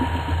you